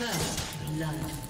First blood.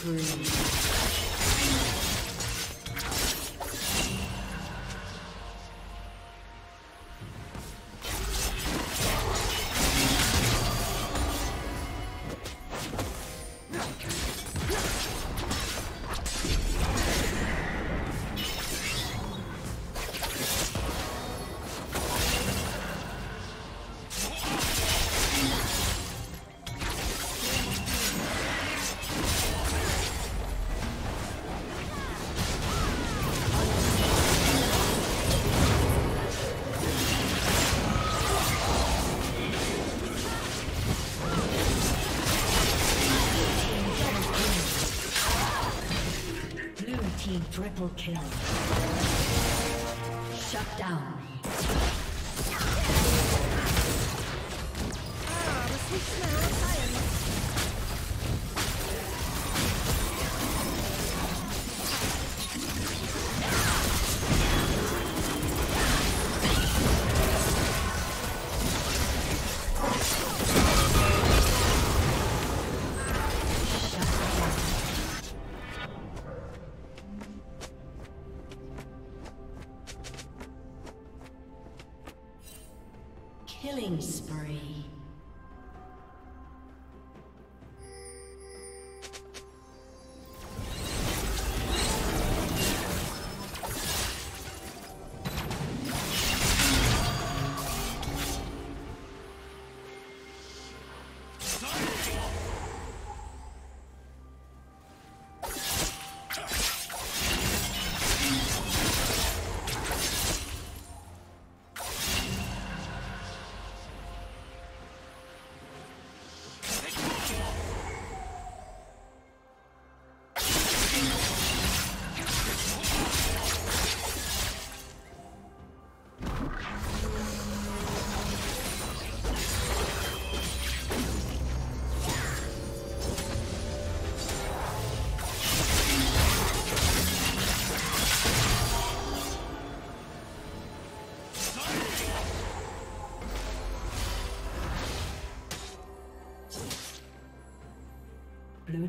Killing triple kill. Shut down.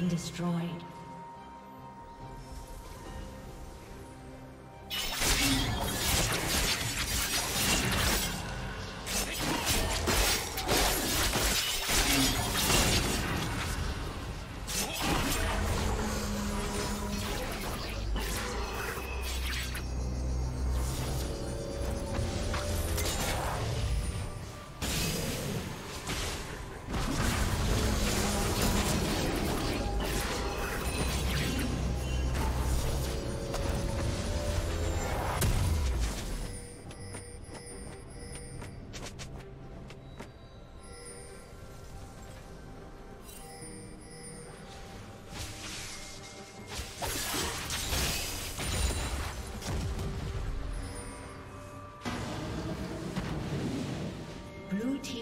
Been destroyed.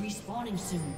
Respawning soon.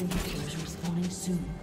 Is respawning soon.